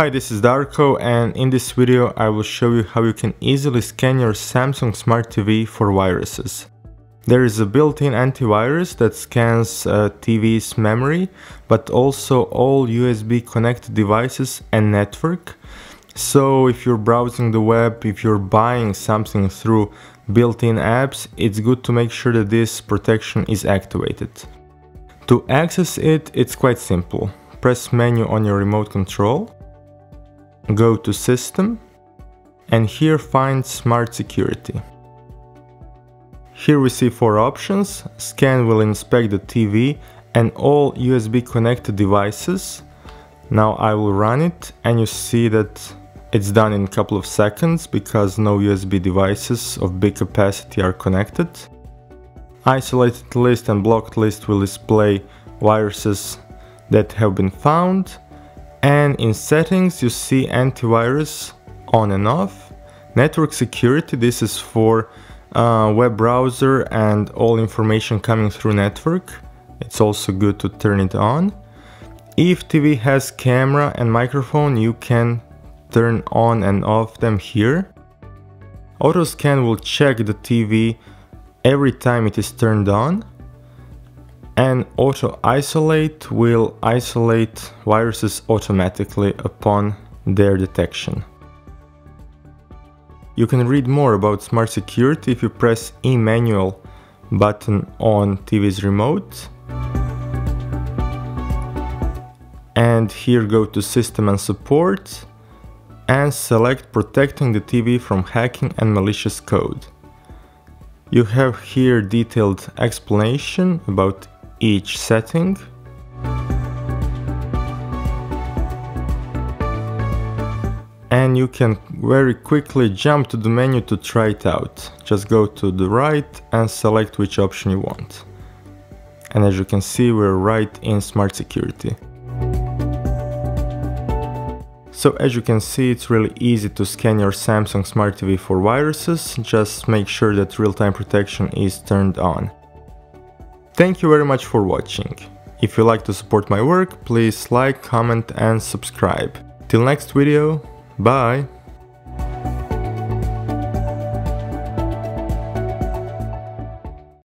Hi, this is Darko and in this video I will show you how you can easily scan your Samsung Smart TV for viruses. There is a built-in antivirus that scans uh, TV's memory, but also all USB connected devices and network. So if you're browsing the web, if you're buying something through built-in apps, it's good to make sure that this protection is activated. To access it, it's quite simple. Press menu on your remote control go to System and here find Smart Security. Here we see four options. Scan will inspect the TV and all USB connected devices. Now I will run it and you see that it's done in a couple of seconds because no USB devices of big capacity are connected. Isolated list and blocked list will display viruses that have been found and in settings you see antivirus on and off. Network security this is for uh, web browser and all information coming through network. It's also good to turn it on. If TV has camera and microphone you can turn on and off them here. Auto scan will check the TV every time it is turned on and auto isolate will isolate viruses automatically upon their detection. You can read more about smart security if you press e-manual button on TV's remote. And here go to system and support and select protecting the TV from hacking and malicious code. You have here detailed explanation about each setting. And you can very quickly jump to the menu to try it out. Just go to the right and select which option you want. And as you can see, we're right in Smart Security. So as you can see, it's really easy to scan your Samsung Smart TV for viruses, just make sure that real-time protection is turned on. Thank you very much for watching. If you like to support my work, please like, comment and subscribe. Till next video, bye!